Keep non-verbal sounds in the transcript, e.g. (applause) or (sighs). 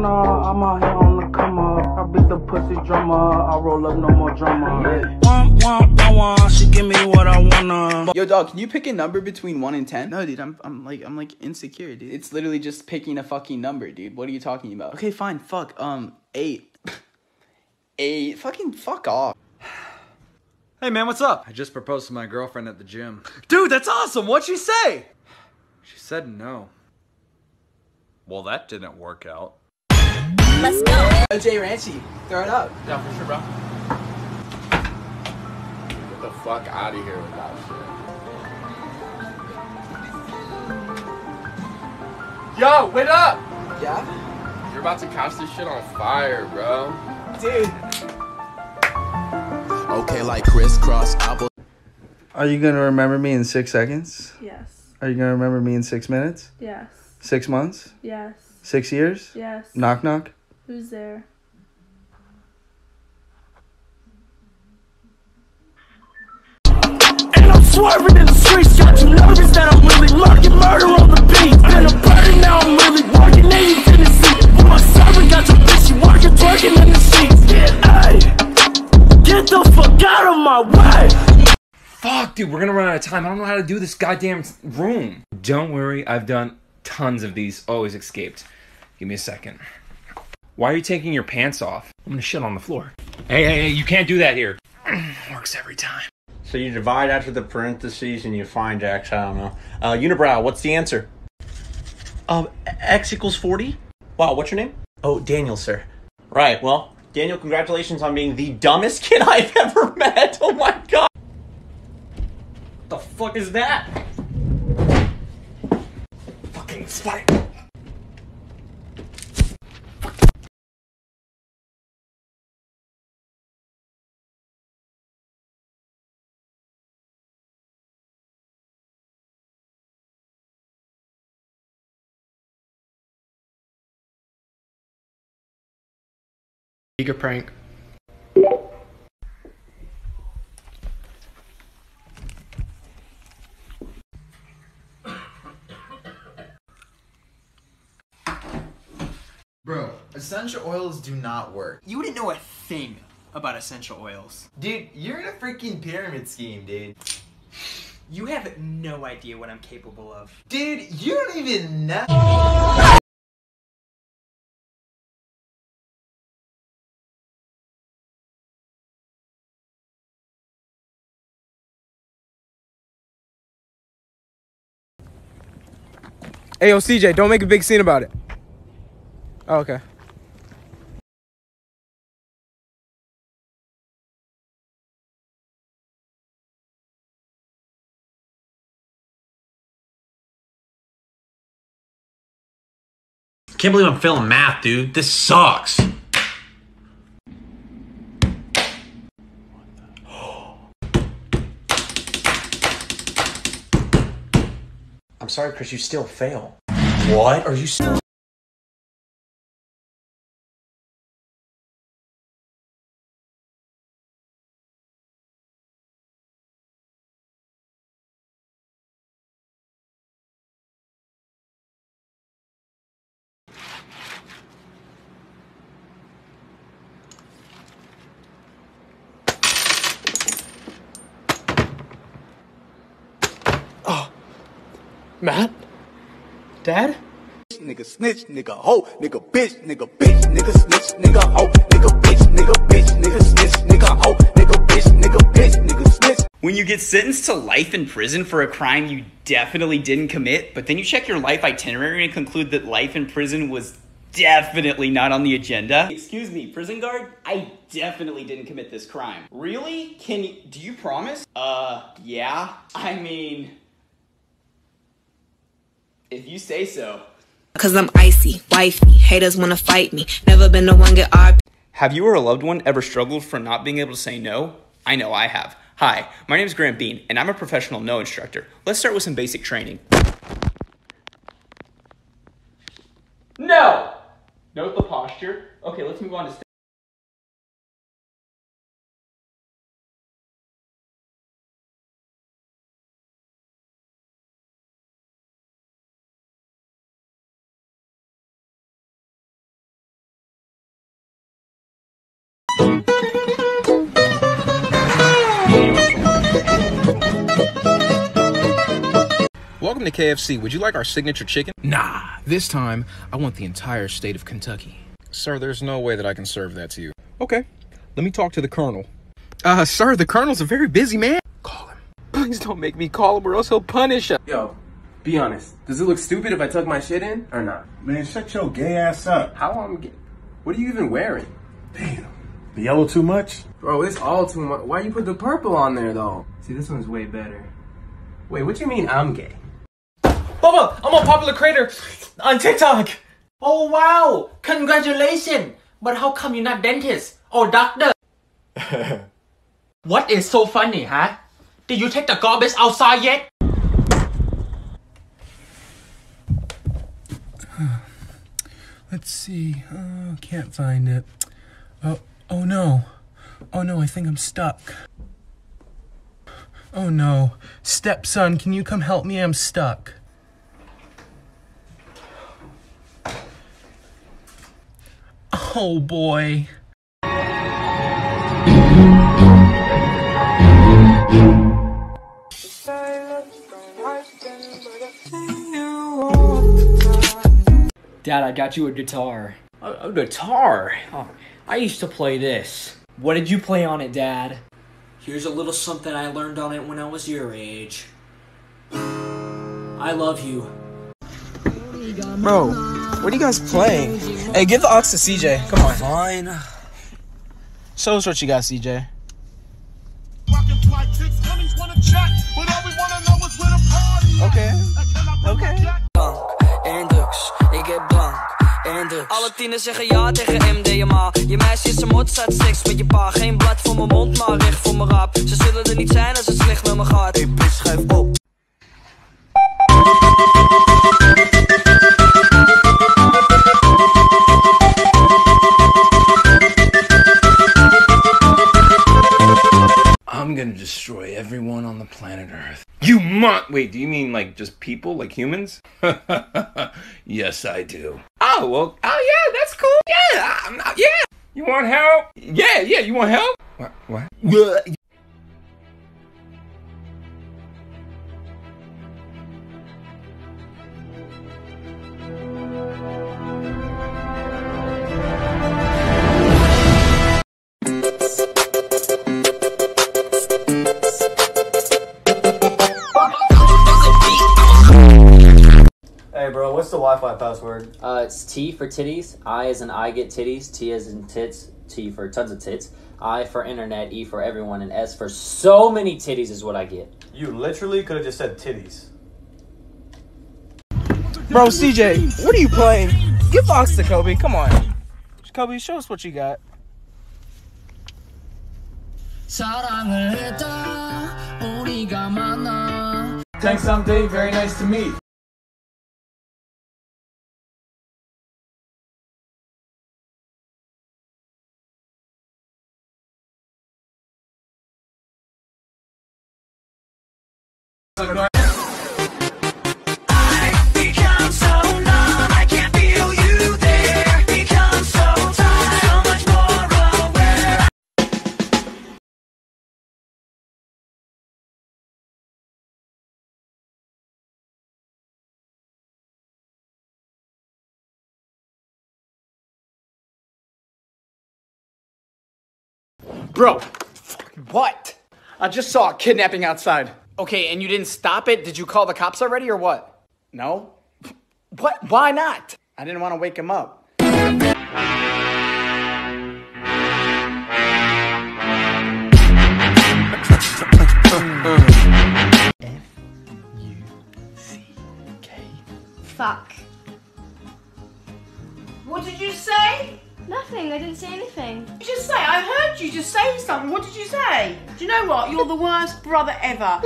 wanna. I'm out here on the come up. I beat the pussy drummer. I roll up no more drummer. Womp, womp, womp, womp. She give me what I wanna. Yo, dog, can you pick a number between one and ten? No, dude, I'm, I'm like, I'm like insecure, dude. It's literally just picking a fucking number, dude. What are you talking about? Okay, fine, fuck. Um, eight. (laughs) eight. Fucking fuck off. (sighs) Hey man, what's up? I just proposed to my girlfriend at the gym. Dude, that's awesome. What'd she say? She said no. Well, that didn't work out. Let's go. Jay Ranchi, throw it up. Yeah, for sure, bro. Get the fuck out of here with that shit. Yo, wait up! Yeah? You're about to catch this shit on fire, bro. Dude. Okay, like crisscross apple. Are you gonna remember me in six seconds? Yes. Are you gonna remember me in six minutes? Yes. Six months? Yes. Six years? Yes. Knock knock. Who's there? And I'm swerving in the streets. Got you nervous that I'm really lurking. Murder on the beat. Been a burden, now I'm really working. Now you Tennessee. With my servant, got your bitch. She working, twerking in the sheets. Hey, get the fuck out of my way. Fuck, dude, we're gonna run out of time. I don't know how to do this goddamn room. Don't worry, I've done tons of these. Always escaped. Give me a second. Why are you taking your pants off? I'm gonna shit on the floor. Hey, hey, hey, you can't do that here. (clears throat) Works every time. So you divide after the parentheses and you find x. I don't know. Uh, unibrow, what's the answer? Um, x equals 40? Wow, what's your name? Oh, Daniel, sir. Right, well, Daniel, congratulations on being the dumbest (laughs) kid I've ever met. Oh my god. The fuck is that? Fucking spike. Eager prank. Bro, essential oils do not work. You wouldn't know a thing about essential oils. Dude, you're in a freaking pyramid scheme, dude. You have no idea what I'm capable of. Dude, you don't even know. Hey, yo, CJ, don't make a big scene about it. Oh, okay. Can't believe I'm failing math, dude. This sucks. Sorry, Chris, you still fail. What? Are you still. Matt? Dad? Nigga snitch, nigga hoe, nigga bitch, nigga bitch, nigga snitch, nigga hoe, nigga bitch, nigga bitch, nigga snitch, nigga hoe, nigga bitch, nigga bitch, nigga snitch. When you get sentenced to life in prison for a crime you definitely didn't commit, but then you check your life itinerary and conclude that life in prison was definitely not on the agenda. Excuse me, prison guard, I definitely didn't commit this crime. Really? Can you, do you promise? Uh, yeah. I mean, if you say so. Cause I'm icy, wifey, haters wanna fight me. Never been the one get RP. Have you or a loved one ever struggled for not being able to say no? I know I have. Hi, my name is Grant Bean, and I'm a professional no instructor. Let's start with some basic training. No! Note the posture. Okay, let's move on to to KFC. Would you like our signature chicken? Nah, this time I want the entire state of Kentucky. Sir, there's no way that I can serve that to you. Okay, let me talk to the colonel. Uh, sir, the colonel's a very busy man. Call him. Please don't make me call him or else he'll punish us. Yo, be honest. Does it look stupid if I tuck my shit in or not? Man, shut your gay ass up. How I'm gay? What are you even wearing? Damn. The yellow too much? Bro, it's all too much. Why you put the purple on there though? See, this one's way better. Wait, what you mean I'm gay? Bubba, I'm a popular creator on TikTok. Oh wow, congratulations. But how come you're not dentist or doctor? (laughs) what is so funny, huh? Did you take the garbage outside yet? (sighs) Let's see. Uh, can't find it. Oh, oh no. Oh no, I think I'm stuck. Oh no. Stepson, can you come help me? I'm stuck. Oh boy. Dad, I got you a guitar. A, a guitar? Oh, I used to play this. What did you play on it, Dad? Here's a little something I learned on it when I was your age. I love you. Bro, what are you guys playing? Hey, give the aux to CJ. Come on. Fine. Show us what you got, CJ. Okay. Okay. en drugs, ik heb blank en drugs. Alle tieners zeggen ja tegen MDMA. Je meisje is een mot, staat seks met je pa. Geen blad voor mijn mond, maar recht voor mijn rap. Ze zullen er niet zijn als het slecht met me gaat. Hey, bitch, schuif op. the planet Earth. You mon- Wait, do you mean like just people, like humans? (laughs) yes, I do. Oh well. Oh yeah, that's cool. Yeah, I'm not. Yeah. You want help? Yeah, yeah. You want help? What? What? the Wi-Fi password? Uh, it's T for titties. I as in I get titties. T as in tits. T for tons of tits. I for internet. E for everyone. And S for so many titties is what I get. You literally could have just said titties. Bro, CJ, what are you playing? Get Fox to Kobe. Come on. Kobe, show us what you got. Thanks, someday. Very nice to meet. Bro, what? I just saw a kidnapping outside. Okay, and you didn't stop it? Did you call the cops already or what? No? What? Why not? I didn't want to wake him up. Fuck. What did you say? Nothing, I didn't say anything. You just say, I heard you just say something. What did you say? Do you know what? You're the worst brother ever.